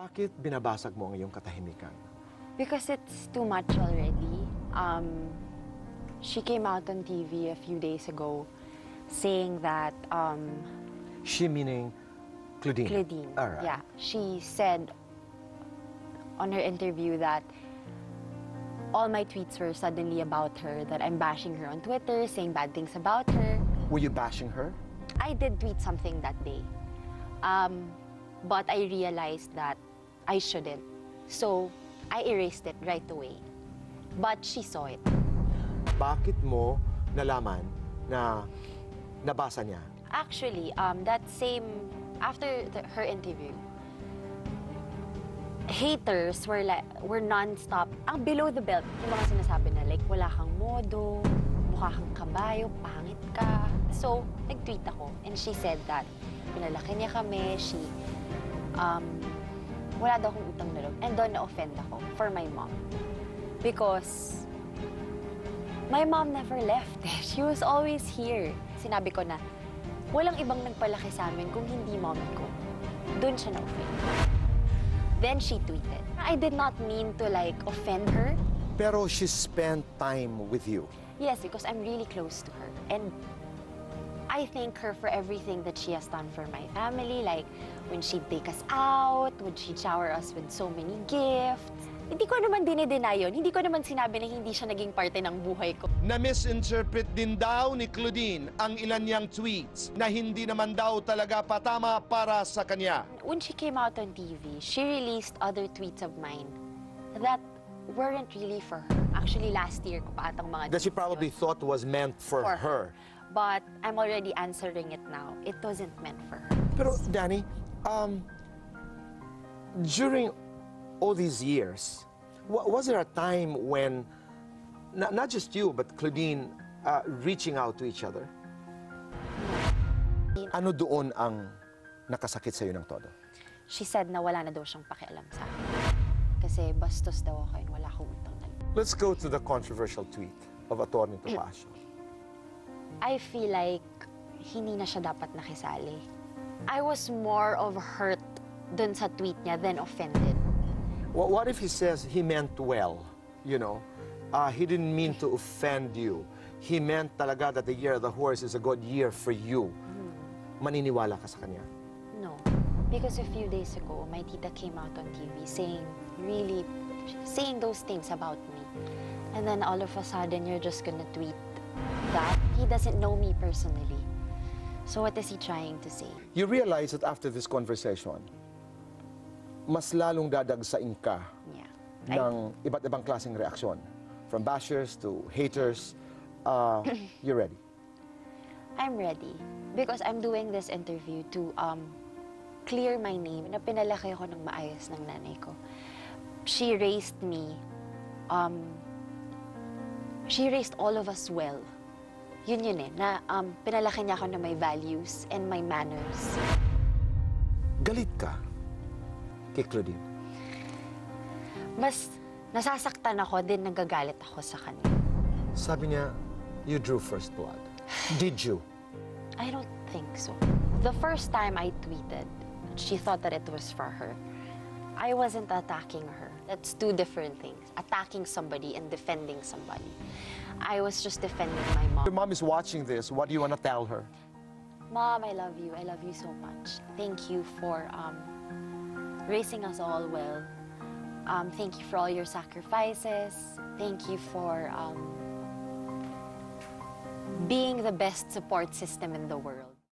Bakit binabasag mo ang iyong katahimikan? Because it's too much already. Um, she came out on TV a few days ago saying that um, She meaning Claudine. Claudine, Alright. yeah, she said on her interview that all my tweets were suddenly about her, that I'm bashing her on Twitter, saying bad things about her. Were you bashing her? I did tweet something that day. Um, but I realized that I shouldn't. So, I erased it right away. But she saw it. Bakit mo nalaman na nabasa niya? Actually, um, that same, after the, her interview, haters were like, were non-stop. Ang below the belt, yung mga sinasabi na like, wala kang modo, mukha kang kabayo, pangit ka. So, nag-tweet ako. And she said that, pinalaki niya kami, she, um, wala daw akong utang na loob. And doon na-offend ako for my mom. Because my mom never left. She was always here. Sinabi ko na, walang ibang nagpalaki sa amin kung hindi mommy ko. Doon siya na-offend. Then she tweeted. I did not mean to like offend her. Pero she spent time with you. Yes, because I'm really close to her. And I thank her for everything that she has done for my family. Like, when she'd take us out, when she'd shower us with so many gifts. Hindi ko naman dinideny yun. Hindi ko naman sinabi na hindi siya naging parte ng buhay ko. Na-misinterpret din daw ni Claudine ang ilan niyang tweets na hindi naman daw talaga patama para sa kanya. When she came out on TV, she released other tweets of mine that weren't really for her. Actually, last year ko pa atang mga That she probably yun. thought was meant for, For her. But I'm already answering it now. It wasn't meant for her. Pero Danny, um, during all these years, wa- was there a time when not, not just you but Claudine uh, reaching out to each other? Ano doon ang nakasakit sa iyo ng todo? She said na wala na daw siyang pakialam sa akin. Kasi bastos daw ako and wala akong utang na. Let's go to the controversial tweet of Atty. Topacio. I feel like hindi na siya dapat nakisali. I was more of hurt dun sa tweet niya than offended. What, what if he says he meant well, you know? Uh, he didn't mean to offend you. He meant talaga that the year of the horse is a good year for you. Maniniwala ka sa kanya. No. Because a few days ago, my tita came out on TV saying, really, saying those things about me. And then all of a sudden, you're just gonna tweet that. Doesn't know me personally. So what is he trying to say? You realize that after this conversation, mas lalong dadagsain ka Yeah. I- ng iba't ibang klaseng reaksyon. From bashers to haters. Uh, you ready? I'm ready. Because I'm doing this interview to um, clear my name na pinalaki ako ng maayos ng nanay ko. She raised me, um, she raised all of us well. Yun yun eh, na um, pinalaki niya ako na may values and my manners. Galit ka kay Claudine. Mas nasasaktan ako din nagagalit ako sa kanya. Sabi niya, you drew first blood. Did you? I don't think so. The first time I tweeted, she thought that it was for her. I wasn't attacking her. That's two different things. Attacking somebody and defending somebody. I was just defending my mom. Your mom. is watching this. What do you want to tell her? Mom, I love you. I love you so much. Thank you for um, raising us all well. Um, thank you for all your sacrifices. Thank you for um, being the best support system in the world.